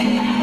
Bye.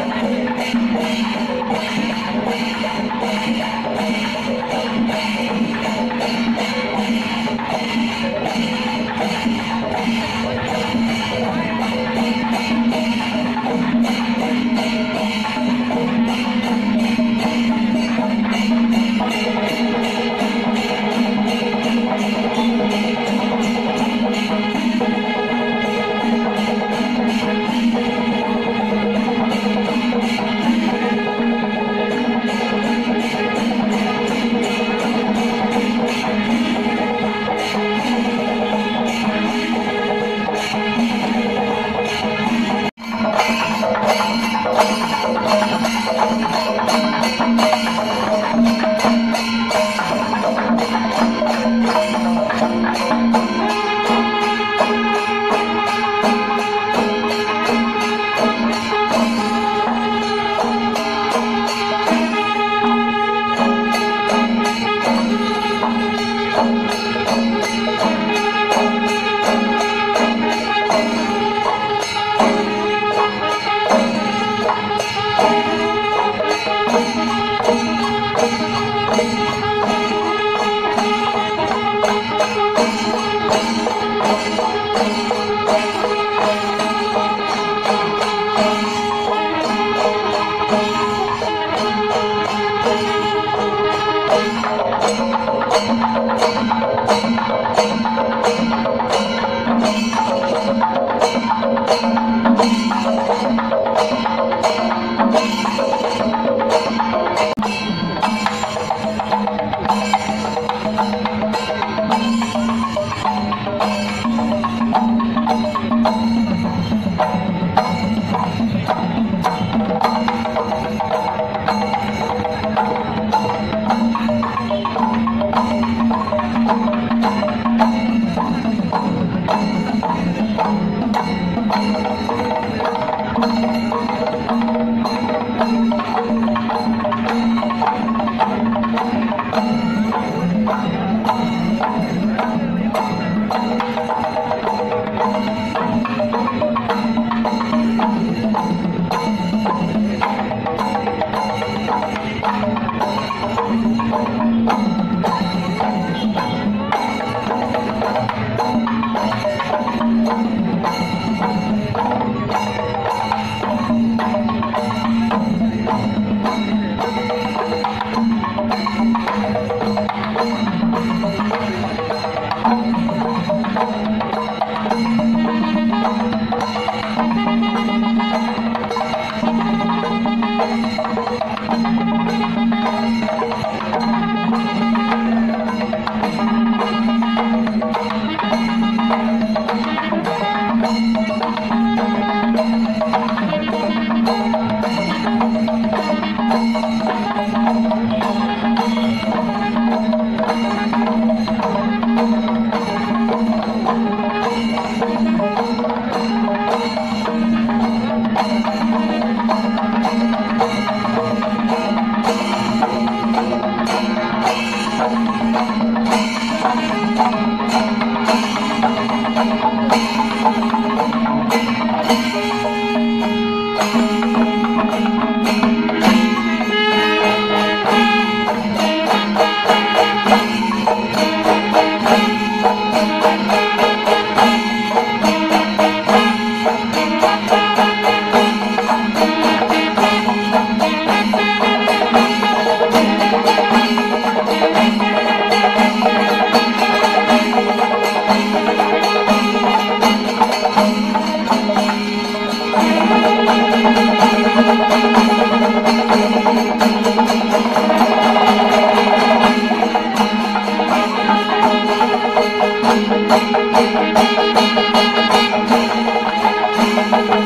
Oh. Bye. Thank you.